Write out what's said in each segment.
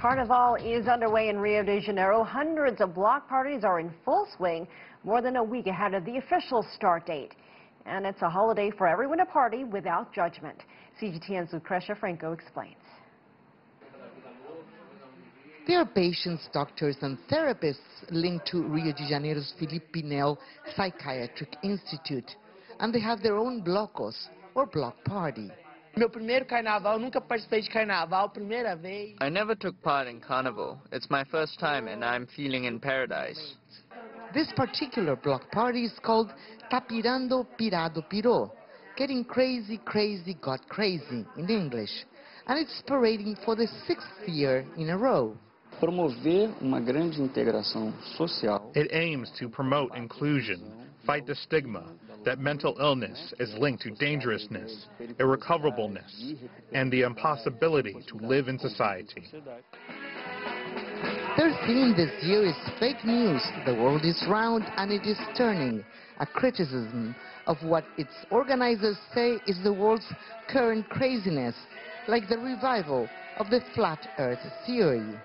Carnival is underway in Rio de Janeiro. Hundreds of block parties are in full swing, more than a week ahead of the official start date. And it's a holiday for everyone to party without judgment. CGTN's Lucrecia Franco explains. There are patients, doctors, and therapists linked to Rio de Janeiro's Philippe Pinel Psychiatric Institute, and they have their own blocos, or block party. Meu primeiro carnaval, nunca participei de carnaval, primeira vez. I never took part in carnival. It's my first time and I'm feeling in paradise. This particular block party is called Tapirando Pirado Pirou, getting crazy, crazy, got crazy in English. And it's parading for the sixth year in a row. Promover uma grande integração social. It aims to promote inclusion, fight the stigma, that mental illness is linked to dangerousness, irrecoverableness, and the impossibility to live in society. Their theme this year is fake news. The world is round and it is turning. A criticism of what its organizers say is the world's current craziness, like the revival of the flat earth theory.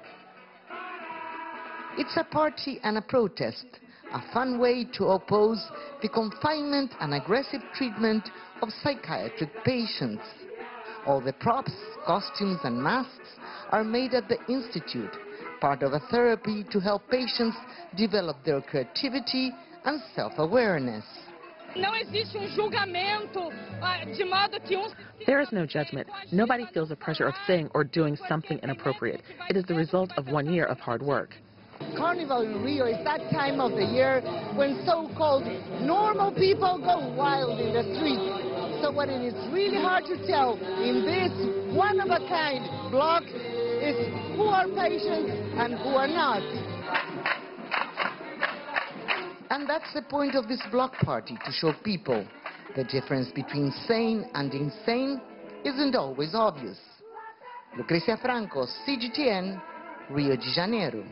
It's a party and a protest, a fun way to oppose the confinement and aggressive treatment of psychiatric patients. All the props, costumes and masks are made at the Institute, part of a therapy to help patients develop their creativity and self-awareness. Não existe um julgamento de modo que uns There is no judgment. Nobody feels the pressure of saying or doing something inappropriate. It is the result of one year of hard work. Carnival in Rio is that time of the year when so-called normal people go wild in the streets. So what it is really hard to tell in this one-of-a-kind block is who are patients and who are not. And that's the point of this block party, to show people the difference between sane and insane isn't always obvious. Lucrecia Franco, CGTN, Rio de Janeiro.